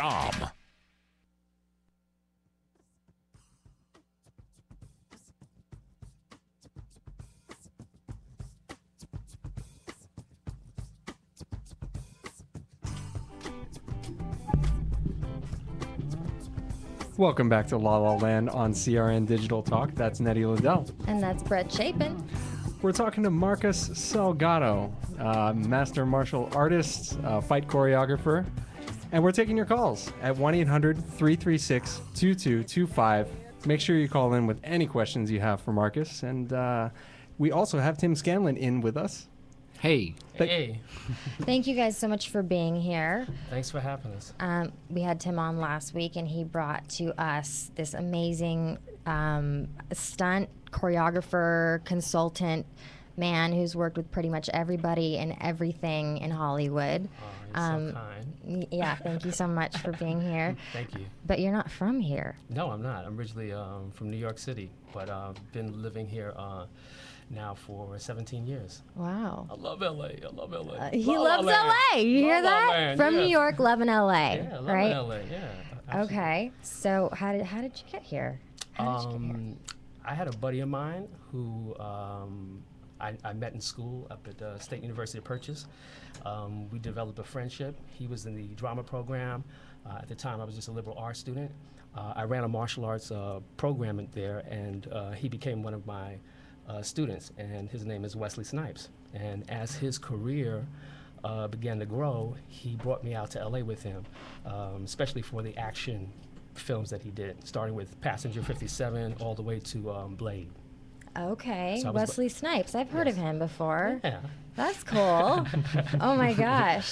SiriusXM.com. Welcome back to La La Land on CRN Digital Talk. That's Nettie Liddell. And that's Brett Chapin. We're talking to Marcus Salgado, uh, master martial artist, uh, fight choreographer, and we're taking your calls at 1 800 336 2225. Make sure you call in with any questions you have for Marcus. And uh, we also have Tim Scanlon in with us. Hey. Thank- Hey, Thank you guys so much for being here. thanks for having us. Um, we had Tim on last week, and he brought to us this amazing um, stunt choreographer, consultant man who's worked with pretty much everybody and everything in Hollywood. You're Um, so kind. Yeah, thank you so much for being here. Thank you. But you're not from here. No, I'm not. I'm originally um, from New York City, but I've been living here uh, now for 17 years. Wow. I love LA. I love LA. Uh, he La La loves Land. LA. You hear La La that? From yeah. New York, loving LA. Yeah, love right? LA. Yeah. absolutely. Okay. So how did how did you get here? How did you get here? Um, I had a buddy of mine who um, I, I met in school up at uh, State University of Purchase. Um, we developed a friendship. He was in the drama program. Uh, at the time, I was just a liberal arts student. Uh, I ran a martial arts uh, program there, and uh, he became one of my uh, students. And his name is Wesley Snipes. And as his career began to grow, he brought me out to LA with him, um, especially for the action films that he did, starting with Passenger 57 all the way to um, Blade. Okay, So Wesley Snipes. I've heard of him before. Yeah. That's cool. oh my gosh.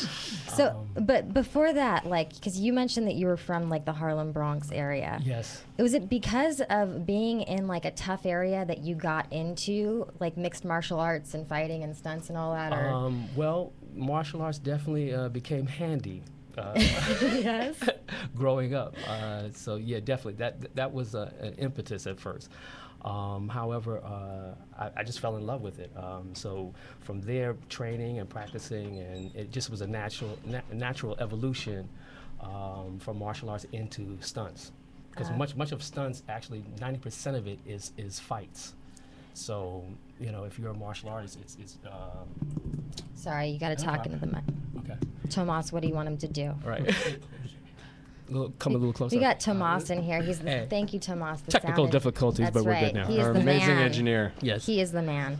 So, Um, but before that, like, because you mentioned that you were from like the Harlem Bronx area. Yes. Was it because of being in like a tough area that you got into like mixed martial arts and fighting and stunts and all that? Or Um, well, martial arts definitely uh, became handy. Uh, yes. growing up. Uh, so yeah, definitely that that was uh, an impetus at first. Um, however, uh, I, I just fell in love with it. Um, so from there, training and practicing, and it just was a natural na- natural evolution um, from martial arts into stunts. Because much much of stunts, actually, ninety percent of it is is fights. So you know, if you're a martial artist, it's it's um, Sorry, you got to talk into the mic. okay. Tomas, what do you want him to do? Right. little, come a little closer. We got Tomas in here. He's the, Hey. thank you, Tomas. the Technical sound difficulties, That's but we're right. good now. He is Our the amazing man. engineer. Yes. He is the man.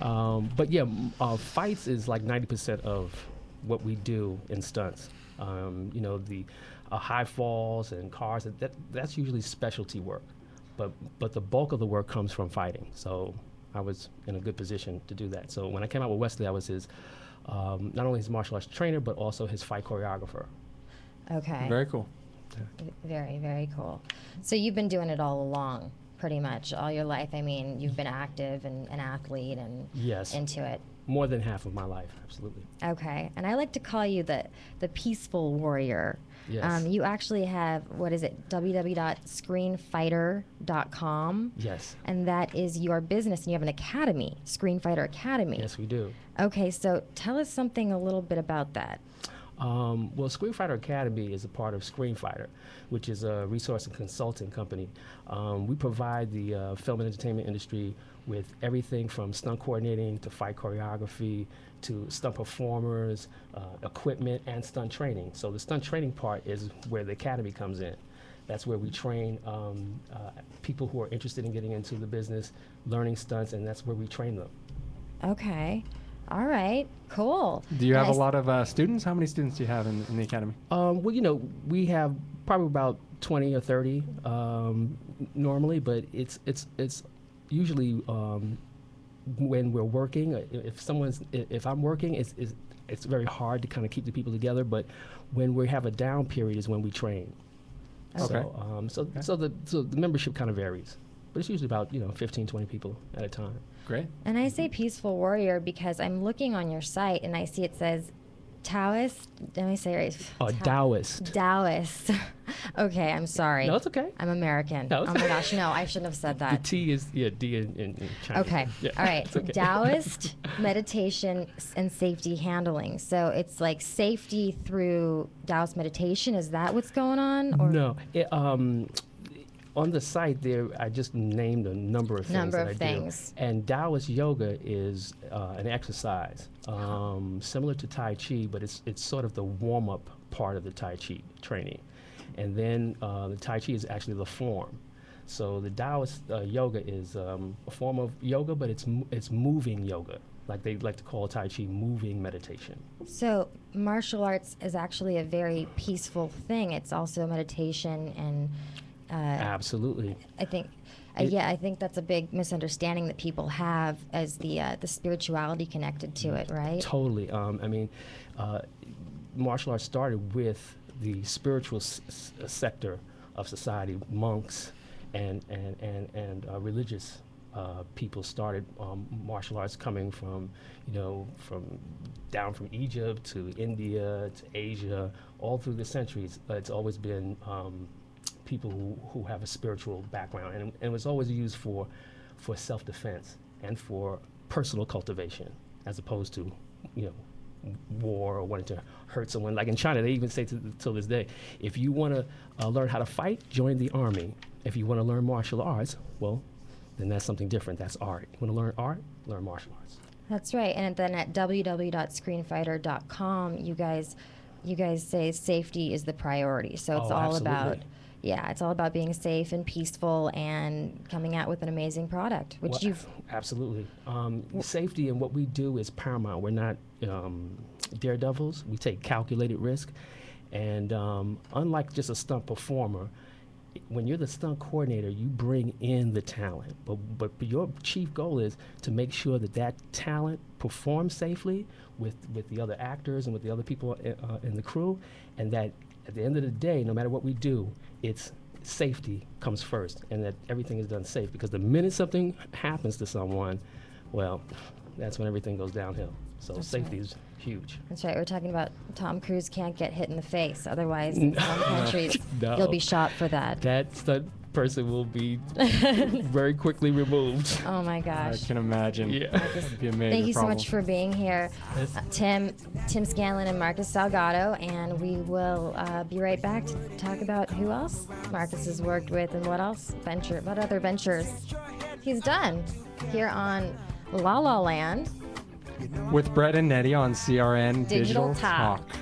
Um, but yeah, uh, fights is like 90% of what we do in stunts. Um, you know, the uh, high falls and cars, that, that's usually specialty work. But, but the bulk of the work comes from fighting. So I was in a good position to do that. So when I came out with Wesley, I was his, um, not only his martial arts trainer, but also his fight choreographer. Okay. Very cool. Very, very cool. So you've been doing it all along, pretty much all your life. I mean, you've been active and an athlete and Yes. into it. More than half of my life, absolutely. Okay. And I like to call you the the peaceful warrior. Yes. Um, you actually have what is it? www.screenfighter.com. Yes. And that is your business, and you have an academy, Screenfighter Academy. Yes, we do. Okay, so tell us something a little bit about that. Um, well, Screenfighter Academy is a part of Screenfighter, which is a resource and consulting company. Um, we provide the uh, film and entertainment industry with everything from stunt coordinating to fight choreography to stunt performers, uh, equipment, and stunt training. So the stunt training part is where the academy comes in. That's where we train um, uh, people who are interested in getting into the business, learning stunts, and that's where we train them. Okay. All right. Cool. Do you And have I a s- lot of uh, students? How many students do you have in, in the academy? Um, well, you know, we have probably about 20 or 30 um, normally, but it's it's it's usually um, when we're working. uh, If someone's if I'm working, it's it's, it's very hard to kind of keep the people together. But when we have a down period is when we train. Okay. So um, so so the so the membership kind of varies, but it's usually about you know 15, 20 people at a time. Great. And I say peaceful warrior because I'm looking on your site and I see it says Taoist. Let me say it right. Uh, Tao- Taoist. Taoist. Okay, I'm sorry. No, it's okay. I'm American. No, it's oh my gosh, no, I shouldn't have said that The that. T is yeah D in, in, in Chinese. Okay. Yeah, All right. it's okay. Taoist meditation and safety handling. So it's like safety through Taoist meditation. Is that what's going on? Or No. It, um, on the site there, I just named a number of things. Number that of I do. things. And Taoist yoga is uh, an exercise um, similar to Tai Chi, but it's it's sort of the warm up part of the Tai Chi training. And then uh, the Tai Chi is actually the form. So the Taoist uh, yoga is um, a form of yoga, but it's it's moving yoga, like they like to call Tai Chi moving meditation. So martial arts is actually a very peaceful thing. It's also meditation, and uh, Absolutely. I think, uh, It- yeah, I think that's a big misunderstanding that people have as the uh, the spirituality connected to it, right? Totally. Um, I mean, uh, martial arts started with the spiritual s- s- sector of society, monks and and and and uh, religious uh, people started um, martial arts coming from, you know, from down from Egypt to India to Asia, all through the centuries. Uh, it's always been um, people who, who have a spiritual background, and, and it was always used for for self-defense and for personal cultivation, as opposed to, you know, war or wanting to hurt someone. Like in China, they even say to till this day, if you want to uh, learn how to fight, join the army. If you want to learn martial arts, well, then that's something different. That's art. You want to learn art? Learn martial arts. That's right. And then at www.screenfighter.com, you guys, you guys say safety is the priority. So it's Oh, all about. Yeah, it's all about being safe and peaceful and coming out with an amazing product, which Well, you've. absolutely. Um, safety and what we do is paramount. We're not um, daredevils. We take calculated risk, and um, unlike just a stunt performer, when you're the stunt coordinator, you bring in the talent. But but your chief goal is to make sure that that talent performs safely with with the other actors and with the other people uh, in the crew, and that at the end of the day, no matter what we do, it's safety comes first, and that everything is done safe. Because the minute something happens to someone, well, that's when everything goes downhill. So That's safety right. is huge. That's right. We're talking about Tom Cruise can't get hit in the face. Otherwise, in some countries, No. you'll be shot for that. That stunt person will be very quickly removed. Oh my gosh. I can imagine. Yeah. Be a major Thank you so much for being here, Yes. uh, Tim, Tim Scanlon, and Marcus Salgado. And we will uh, be right back to talk about who else Marcus has worked with and what else venture, what other ventures he's done here on La La Land. With Brett and Nettie on CRN Digital Digital, Talk. Talk.